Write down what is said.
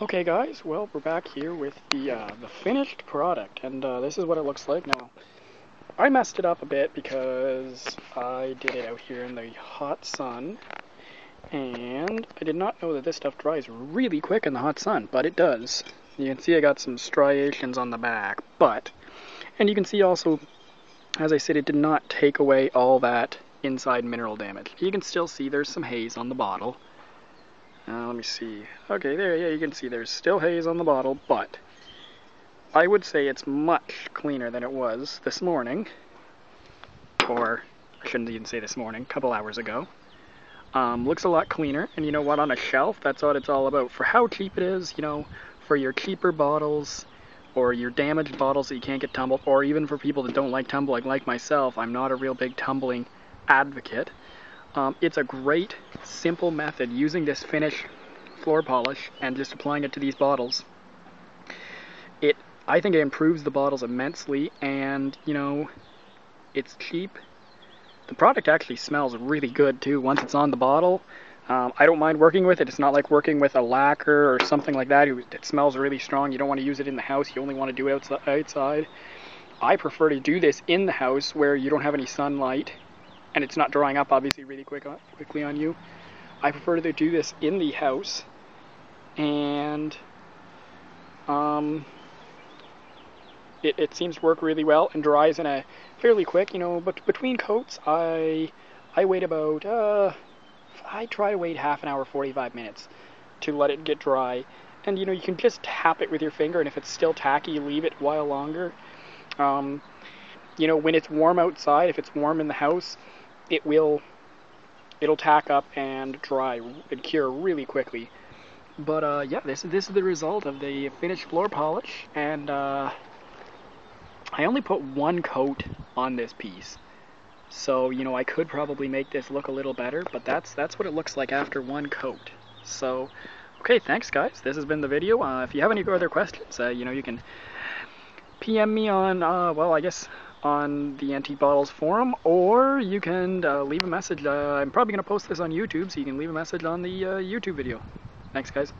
Okay guys, well we're back here with the uh, the finished product and uh, this is what it looks like now. I messed it up a bit because I did it out here in the hot sun and I did not know that this stuff dries really quick in the hot sun, but it does. You can see I got some striations on the back, but, and you can see also, as I said, it did not take away all that inside mineral damage. You can still see there's some haze on the bottle uh, let me see. Okay, there, yeah, you can see there's still haze on the bottle, but I would say it's much cleaner than it was this morning, or I shouldn't even say this morning, a couple hours ago. Um, looks a lot cleaner, and you know what, on a shelf, that's what it's all about. For how cheap it is, you know, for your cheaper bottles, or your damaged bottles that you can't get tumbled, or even for people that don't like tumbling, like myself, I'm not a real big tumbling advocate. Um, it's a great, simple method using this finish floor polish and just applying it to these bottles. It, I think it improves the bottles immensely and, you know, it's cheap. The product actually smells really good too once it's on the bottle. Um, I don't mind working with it. It's not like working with a lacquer or something like that. It smells really strong. You don't want to use it in the house. You only want to do it outside. I prefer to do this in the house where you don't have any sunlight and it's not drying up obviously really quick on, quickly on you. I prefer to do this in the house and um, it, it seems to work really well and dries in a fairly quick, you know, but between coats I I wait about uh, I try to wait half an hour 45 minutes to let it get dry and you know you can just tap it with your finger and if it's still tacky leave it a while longer um, you know when it's warm outside if it's warm in the house it will it'll tack up and dry and cure really quickly. But uh, yeah, this this is the result of the finished floor polish, and uh, I only put one coat on this piece. So you know I could probably make this look a little better, but that's that's what it looks like after one coat. So okay, thanks guys. This has been the video. Uh, if you have any other questions, uh, you know you can PM me on uh, well I guess on the Antique Bottles forum, or you can uh, leave a message. Uh, I'm probably going to post this on YouTube, so you can leave a message on the uh, YouTube video. Thanks, guys.